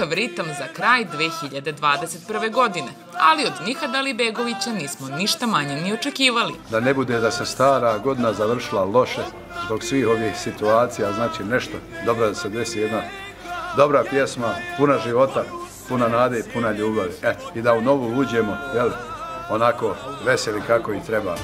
takav ritam za kraj 2021. godine, ali od Nihada Libegovića nismo ništa manje ni očekivali. Da ne bude da se stara godina završila loše zbog svih ovih situacija, znači nešto dobro da se desi jedna dobra pjesma, puna života, puna nade, puna ljubavi. Eto, i da u novu uđemo, jel, onako veseli kako i treba.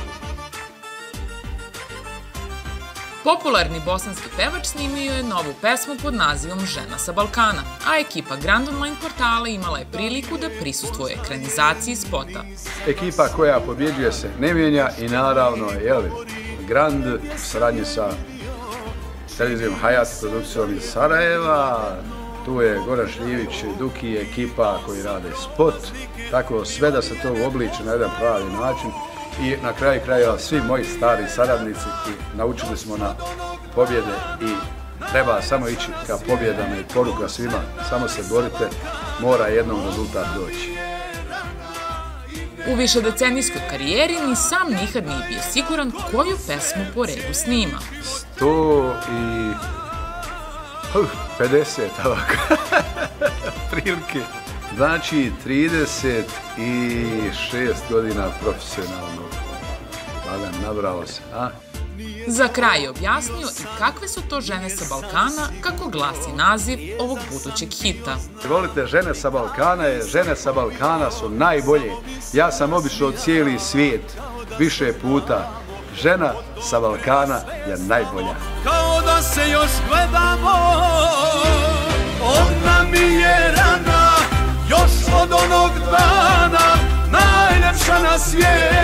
Popularni bosanski pevač snimio je novu pesmu pod nazivom Žena sa Balkana, a ekipa Grand Online portala imala je priliku da prisustvoje ekranizaciji spota. Ekipa koja pobjeđuje se ne mijenja i naravno, jel, Grand, saradnji sa televizijom Hayat produkcijom iz Sarajeva, tu je Goran Šljivić, Duki, ekipa koji rade spot, tako sve da se to uobliči na jedan pravi način i na kraju krajeva svi moji stari saradnici i naučili smo na pobjede i treba samo ići ka pobjedama i poruka svima, samo se borite, mora jednom rezultat doći. U višedecenijskoj karijeri ni sam nikad nije bio siguran koju pesmu po redu snima. Sto i... Uh, 50, ovako. Prilike. Znači, 36 godina profesionalnog. Vagan, nabrao se, a? Za kraj je objasnio i kakve su to žene sa Balkana, kako glasi naziv ovog budućeg hita. Volite, žene sa Balkana je, žene sa Balkana su najbolje. Ja sam obišao cijeli svijet više puta. Žena sa Balkana je najbolja. Kao da se još gledamo, paciência.